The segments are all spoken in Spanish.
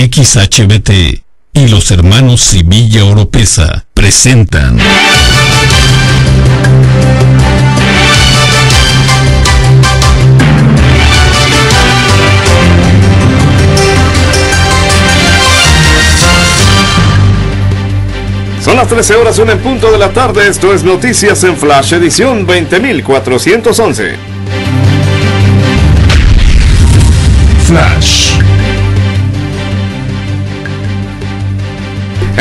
XHBT y los hermanos Sevilla Oropesa presentan. Son las 13 horas, una en punto de la tarde. Esto es Noticias en Flash, edición 20411. Flash.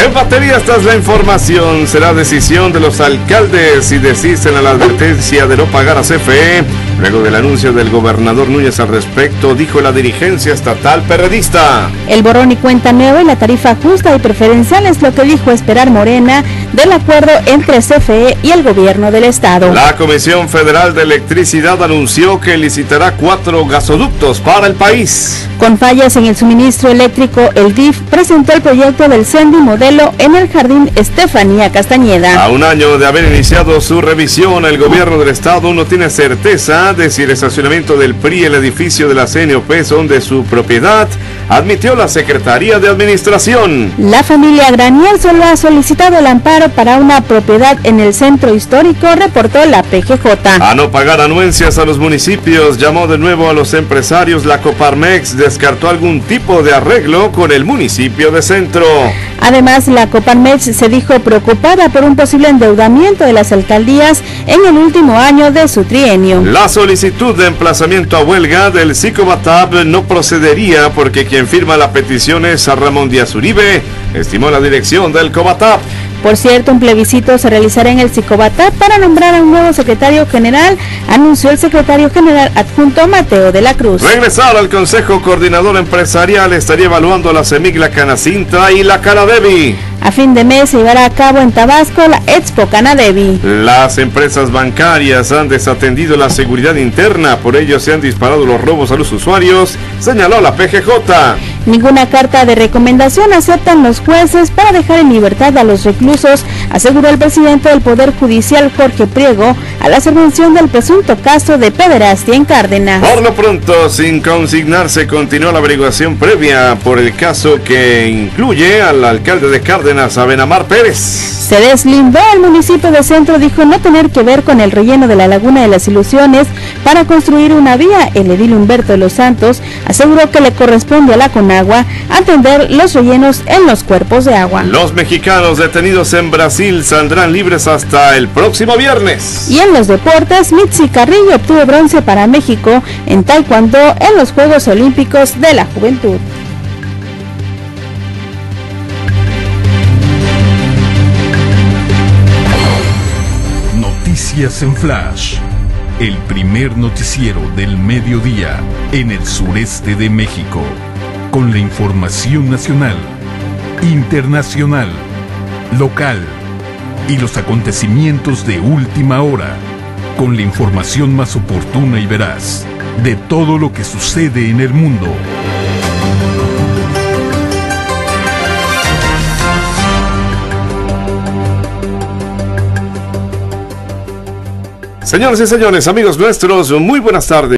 En batería esta es la información. Será decisión de los alcaldes si desisten a la advertencia de no pagar a CFE. Luego del anuncio del gobernador Núñez al respecto, dijo la dirigencia estatal perredista. El borrón y cuenta nueva y la tarifa justa y preferencial es lo que dijo esperar Morena del acuerdo entre CFE y el gobierno del estado. La Comisión Federal de Electricidad anunció que licitará cuatro gasoductos para el país. Con fallas en el suministro eléctrico, el DIF presentó el proyecto del Sendi modelo en el jardín Estefanía Castañeda. A un año de haber iniciado su revisión, el gobierno del estado no tiene certeza si el estacionamiento del PRI, el edificio de la CNOP, son de su propiedad, admitió la Secretaría de Administración. La familia Granier solo ha solicitado el amparo para una propiedad en el centro histórico, reportó la PGJ. A no pagar anuencias a los municipios, llamó de nuevo a los empresarios. La Coparmex descartó algún tipo de arreglo con el municipio de Centro. Además, la Coparmex se dijo preocupada por un posible endeudamiento de las alcaldías en el último año de su trienio. La solicitud de emplazamiento a huelga del Psicobatab no procedería porque quien firma la petición es Ramón Díaz Uribe, estimó la dirección del Cobatab. Por cierto, un plebiscito se realizará en el Psicobatá para nombrar a un nuevo secretario general, anunció el secretario general adjunto Mateo de la Cruz. Regresar al Consejo Coordinador Empresarial estaría evaluando la Semigla Canacintra y la Canadevi. A fin de mes se llevará a cabo en Tabasco la Expo Canadevi. Las empresas bancarias han desatendido la seguridad interna, por ello se han disparado los robos a los usuarios, señaló la PGJ. Ninguna carta de recomendación aceptan los jueces para dejar en libertad a los reclusos, aseguró el presidente del Poder Judicial Jorge Priego a la subvención del presunto caso de pederastia en Cárdenas. Por lo pronto, sin consignarse, continuó la averiguación previa por el caso que incluye al alcalde de Cárdenas, Abenamar Pérez. Se deslindó el municipio de Centro, dijo no tener que ver con el relleno de la Laguna de las Ilusiones para construir una vía. El edil Humberto de los Santos aseguró que le corresponde a la Conagua atender los rellenos en los cuerpos de agua. Los mexicanos detenidos en Brasil saldrán libres hasta el próximo viernes. Y en los deportes, Mitzi Carrillo obtuvo bronce para México en Taekwondo en los Juegos Olímpicos de la Juventud. Noticias en Flash. El primer noticiero del mediodía en el sureste de México. Con la información nacional, internacional, local y los acontecimientos de última hora. Con la información más oportuna y veraz de todo lo que sucede en el mundo. Señoras y señores, amigos nuestros, muy buenas tardes.